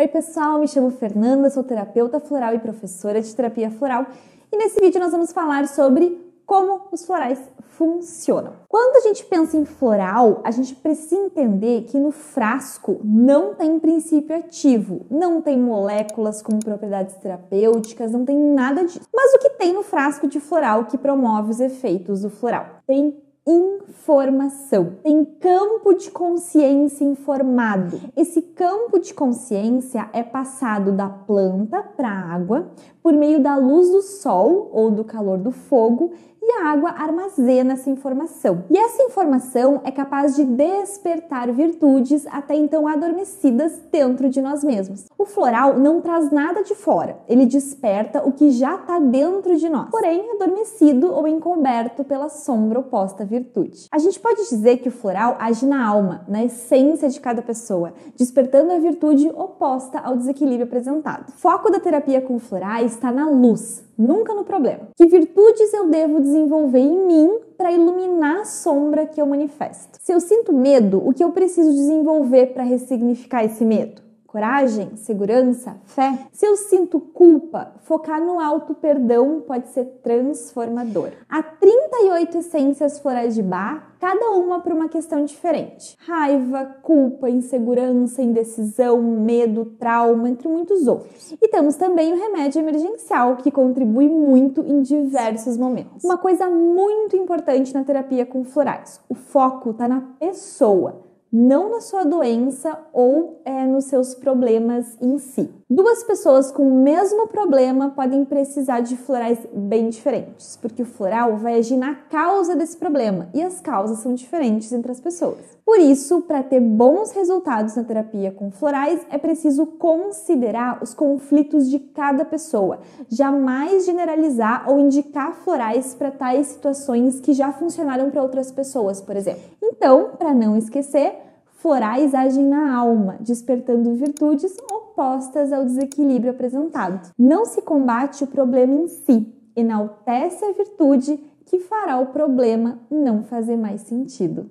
Oi, pessoal, me chamo Fernanda, sou terapeuta floral e professora de terapia floral. E nesse vídeo nós vamos falar sobre como os florais funcionam. Quando a gente pensa em floral, a gente precisa entender que no frasco não tem princípio ativo, não tem moléculas com propriedades terapêuticas, não tem nada disso. Mas o que tem no frasco de floral que promove os efeitos do floral? Tem informação, tem campo de consciência informado. Esse campo de consciência é passado da planta para a água por meio da luz do sol ou do calor do fogo e a água armazena essa informação. E essa informação é capaz de despertar virtudes até então adormecidas dentro de nós mesmos. O floral não traz nada de fora, ele desperta o que já está dentro de nós, porém adormecido ou encoberto pela sombra oposta à virtude. A gente pode dizer que o floral age na alma, na essência de cada pessoa, despertando a virtude oposta ao desequilíbrio apresentado. O foco da terapia com florais está na luz, nunca no problema. Que virtudes eu devo desenvolver em mim para iluminar a sombra que eu manifesto? Se eu sinto medo, o que eu preciso desenvolver para ressignificar esse medo? Coragem, segurança, fé. Se eu sinto culpa, focar no alto perdão pode ser transformador. Há 38 essências florais de bar, cada uma para uma questão diferente. Raiva, culpa, insegurança, indecisão, medo, trauma, entre muitos outros. E temos também o remédio emergencial, que contribui muito em diversos momentos. Uma coisa muito importante na terapia com florais: o foco está na pessoa não na sua doença ou é, nos seus problemas em si. Duas pessoas com o mesmo problema podem precisar de florais bem diferentes, porque o floral vai agir na causa desse problema e as causas são diferentes entre as pessoas. Por isso, para ter bons resultados na terapia com florais, é preciso considerar os conflitos de cada pessoa, jamais generalizar ou indicar florais para tais situações que já funcionaram para outras pessoas, por exemplo. Então, para não esquecer, florais agem na alma, despertando virtudes opostas ao desequilíbrio apresentado. Não se combate o problema em si, enaltece a virtude que fará o problema não fazer mais sentido.